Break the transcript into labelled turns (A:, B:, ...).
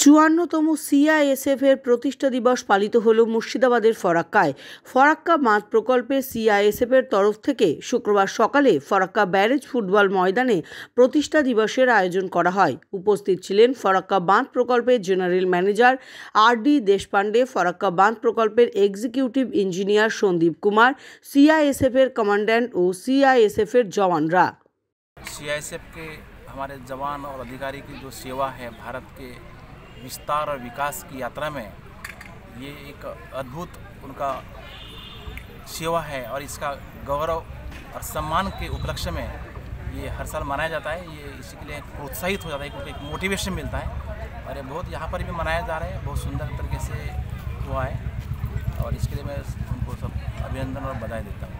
A: চুয়ান্নতম সিআইএসএফের প্রতিষ্ঠা দিবস পালিত হল মুর্শিদাবাদের ফরাক্কায়। ফরাক্কা মাঠ প্রকল্পে সিআইএসএফের তরফ থেকে শুক্রবার সকালে ফরাক্কা ব্যারেজ ফুটবল ময়দানে প্রতিষ্ঠা দিবসের আয়োজন করা হয়। উপস্থিত ছিলেন ফরাক্কা বাঁধ প্রকল্পের general manager R D Deshpande, Farakka বাঁধ প্রকল্পের এক্সিকিউটিভ ইঞ্জিনিয়ার সন্দীপ কুমার সিআইএসএফের কমান্ড্যান্ট ও সিআইএসএফের জওয়ানরা।
B: हमारे जवान और अधिकारी की जो सेवा है भारत के विस्तार और विकास की यात्रा में, ये एक अद्भुत उनका सेवा है और इसका गौरव और सम्मान के उपलक्ष्य में ये हर साल मनाया जाता है। ये इसी के लिए प्रोत्साहित हो जाता है क्योंकि एक मोटिवेशन मिलता है। और ये बहुत यहाँ पर भी मनाया जा रहा है, बहुत सुंदर तरीके से हुआ है और इसके लिए मैं उनको सब अभिनंदन और बधाई देता हूँ।